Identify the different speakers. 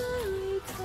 Speaker 1: eternity.